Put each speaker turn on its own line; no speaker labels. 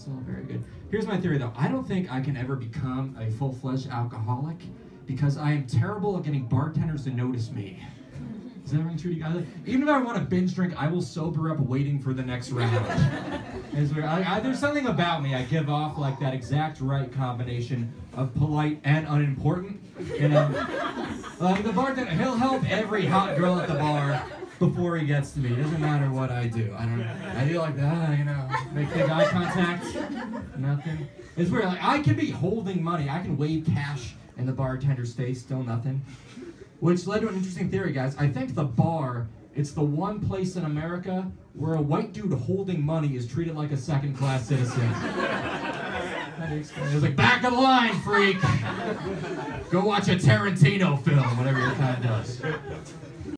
It's all very good. Here's my theory though. I don't think I can ever become a full-fledged alcoholic because I am terrible at getting bartenders to notice me. Is that ring true to you guys? Even if I want to binge drink, I will sober up waiting for the next round. I, I, there's something about me. I give off like that exact right combination of polite and unimportant. You know, like the bartender, he'll help every hot girl at the bar before he gets to me. It doesn't matter what I do. I don't. I do like that. You know, make big eye contact. Nothing. It's weird. Like I can be holding money. I can wave cash in the bartender's face. Still nothing. Which led to an interesting theory, guys. I think the bar, it's the one place in America where a white dude holding money is treated like a second class citizen. It was like, back of the line, freak! Go watch a Tarantino film, whatever your kind does.